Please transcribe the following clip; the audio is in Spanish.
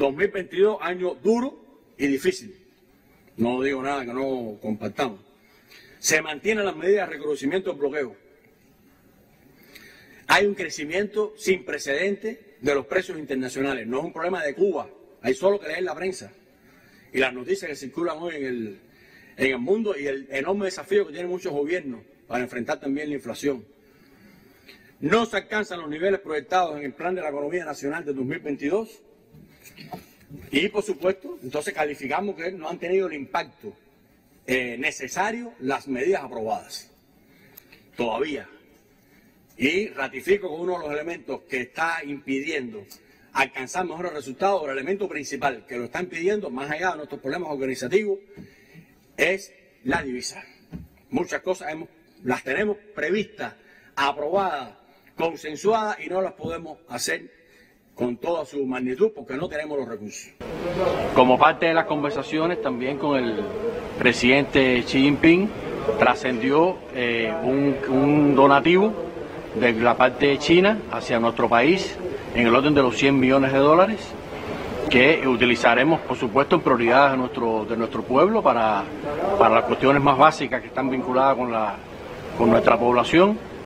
2022, año duro y difícil. No digo nada que no compartamos. Se mantienen las medidas de reconocimiento del bloqueo. Hay un crecimiento sin precedentes de los precios internacionales. No es un problema de Cuba. Hay solo que leer la prensa y las noticias que circulan hoy en el, en el mundo y el enorme desafío que tienen muchos gobiernos para enfrentar también la inflación. No se alcanzan los niveles proyectados en el Plan de la Economía Nacional de 2022 y, por supuesto, entonces calificamos que no han tenido el impacto eh, necesario las medidas aprobadas. Todavía. Y ratifico que uno de los elementos que está impidiendo alcanzar mejores resultados, el elemento principal que lo está impidiendo, más allá de nuestros problemas organizativos, es la divisa. Muchas cosas las tenemos previstas, aprobadas, consensuadas y no las podemos hacer con toda su magnitud porque no tenemos los recursos. Como parte de las conversaciones también con el presidente Xi Jinping, trascendió eh, un, donativo de la parte de China hacia nuestro país en el orden de los 100 millones de dólares que utilizaremos, por supuesto, en prioridades de nuestro, de nuestro pueblo para, para las cuestiones más básicas que están vinculadas con, la, con nuestra población